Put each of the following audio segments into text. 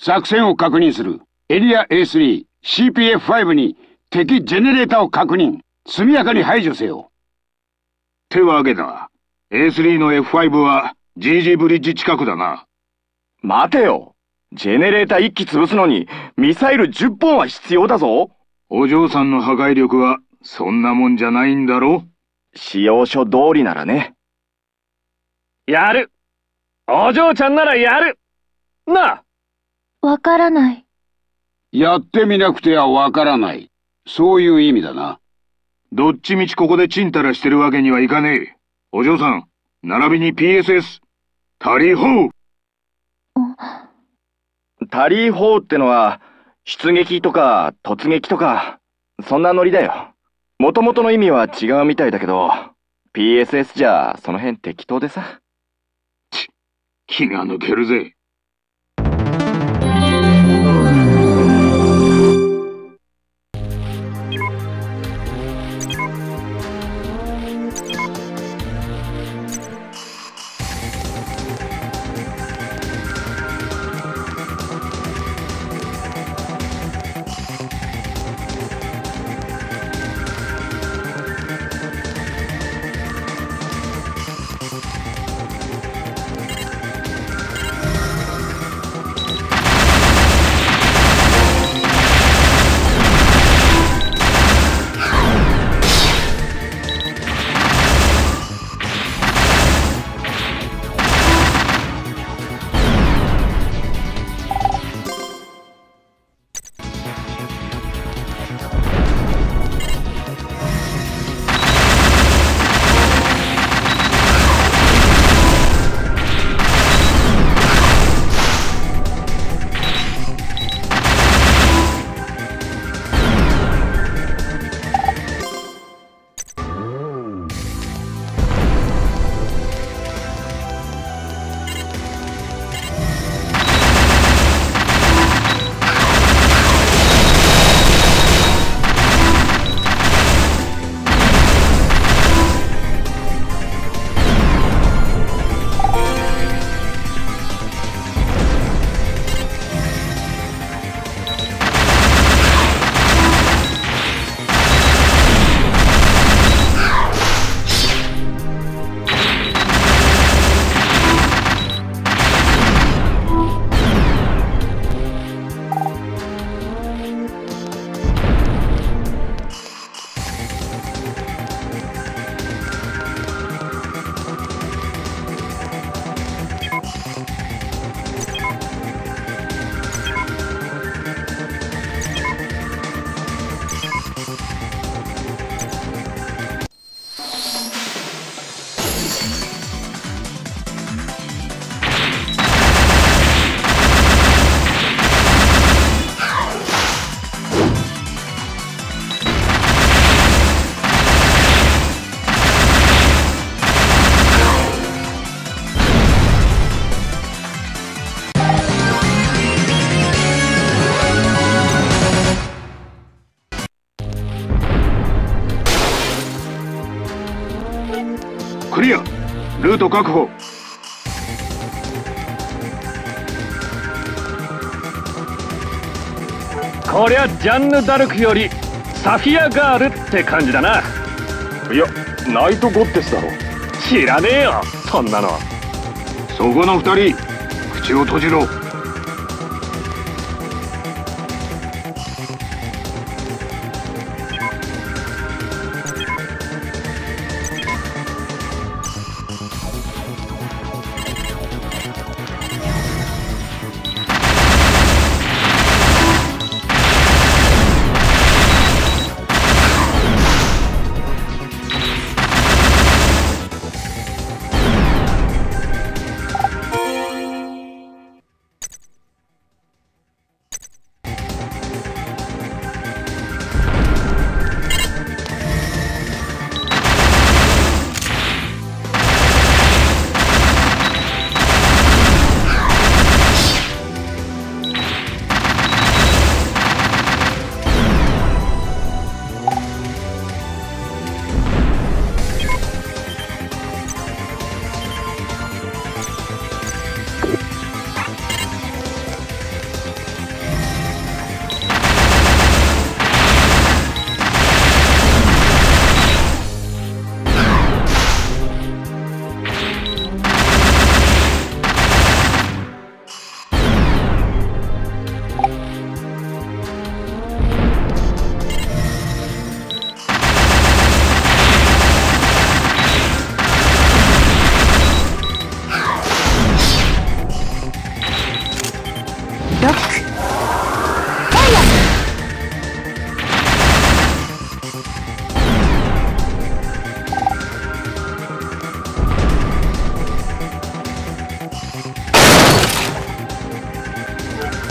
作戦を確認する。エリア A3、CPF5 に敵ジェネレーターを確認。速やかに排除せよ。手は挙げた。A3 の F5 は GG ブリッジ近くだな。待てよ。ジェネレーター1機潰すのにミサイル10本は必要だぞ。お嬢さんの破壊力はそんなもんじゃないんだろ使用書通りならね。やるお嬢ちゃんならやるなあわからない。やってみなくてはわからない。そういう意味だな。どっちみちここでチンタラしてるわけにはいかねえ。お嬢さん、並びに PSS、タリーホータリーホーってのは、出撃とか突撃とか、そんなノリだよ。もともとの意味は違うみたいだけど、PSS じゃその辺適当でさ。ち、気が抜けるぜ。クリア。ルート確保。こりゃジャンヌ・ダルクよりサフィアガールって感じだな。いやナイト・ゴッテスだろ。知らねえよそんなの。そこの二人口を閉じろ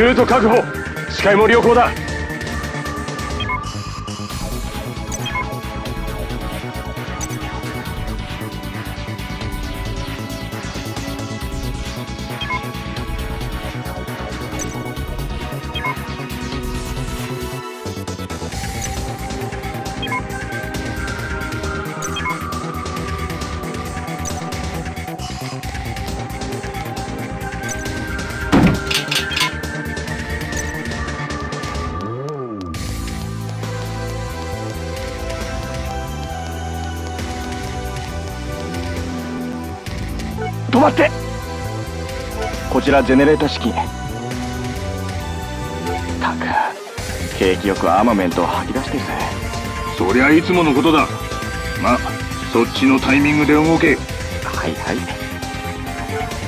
ルート確保。視界も良好だ。止まって。こちらジェネレーター式。たく景気よくアーマメントを吐き出してるぜそりゃいつものことだ。まそっちのタイミングで動け。はいはい。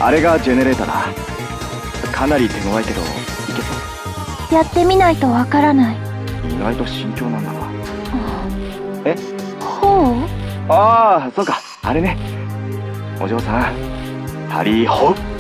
あれがジェネレーターだ。かなり手強いけどいけそやってみないとわからない。う意外と慎重なんだな。え？ほう？ああそうか。あれね。お嬢さんタリーホウ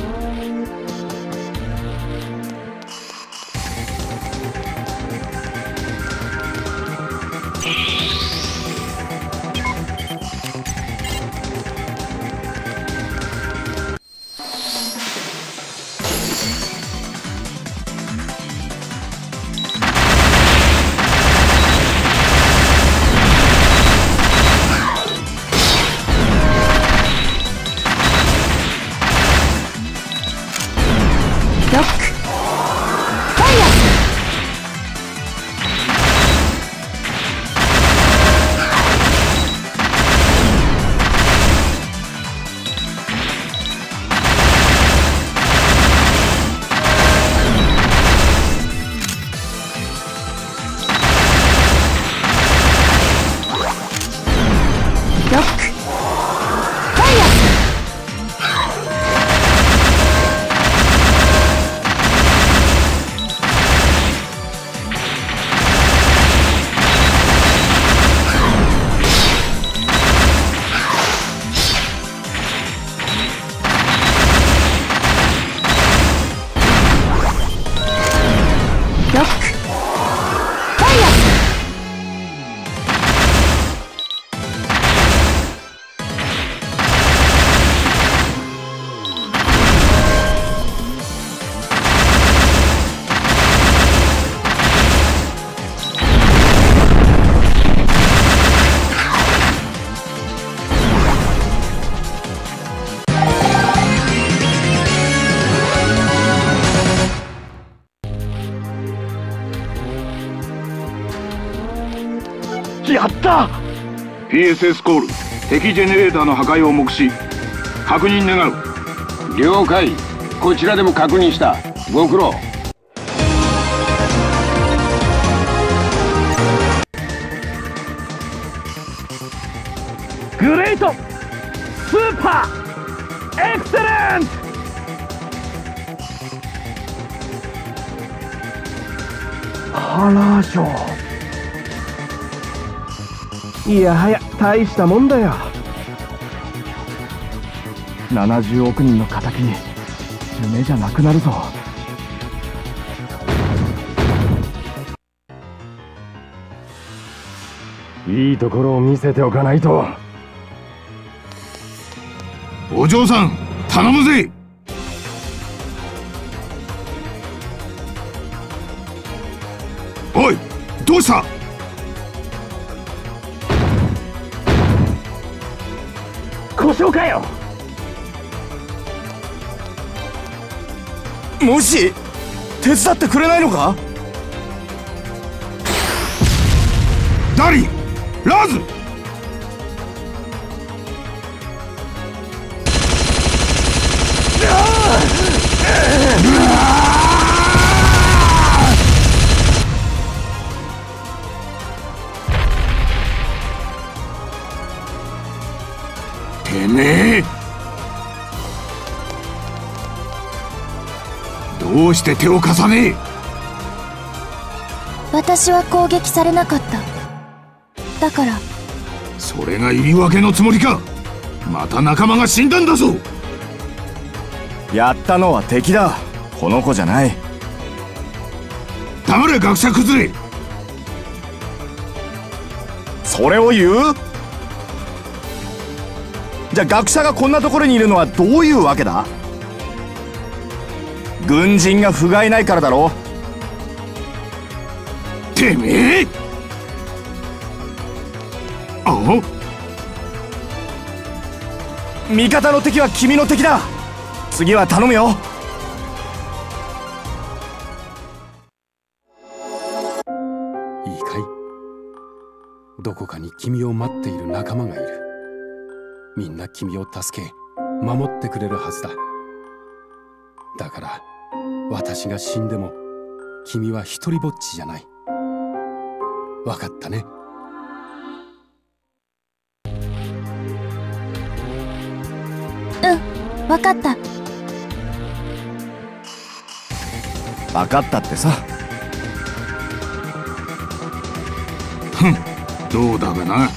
PSS コール敵ジェネレーターの破壊を目視。確認願う。了解。こちらでも確認した。ご苦労。グレートスーパーエクセレント。原城いやはや大したもんだよ。70億人の敵に夢じゃなくなるぞ。いいところを見せておかないと。お嬢さん頼むぜ。おいどうした？故障かよ。もし手伝ってくれないのか？ダリンラーズうして手を貸さね？え私は攻撃されなかった。だから。それが言い訳のつもりか？また仲間が死んだんだぞ！やったのは敵だ。この子じゃない。黙れ学者崩れ！それを言う？じゃあ学者がこんなところにいるのはどういうわけだ？軍人が不甲斐ないからだろてめえ？あ味方の敵は君の敵だ。次は頼むよ。いいかい？どこかに君を待っている仲間がいる。みんな君を助け守ってくれるはずだ。だから私が死んでも君は一りぼっちじゃない。わかったね。うんわかった。分かったってさ。どうだべな